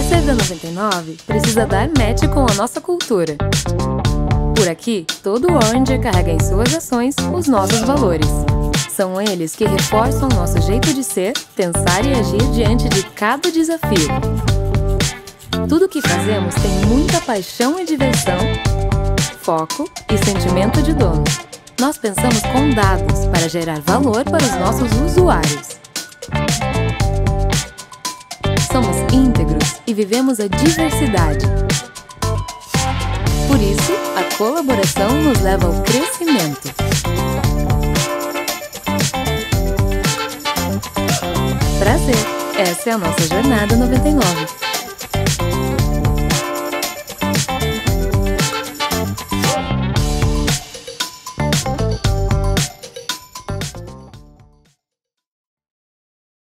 Para ser da 99, precisa dar match com a nossa cultura. Por aqui, todo Orange carrega em suas ações os nossos valores. São eles que reforçam nosso jeito de ser, pensar e agir diante de cada desafio. Tudo que fazemos tem muita paixão e diversão, foco e sentimento de dono. Nós pensamos com dados para gerar valor para os nossos usuários. Somos e vivemos a diversidade. Por isso, a colaboração nos leva ao crescimento. Prazer! Essa é a nossa Jornada 99.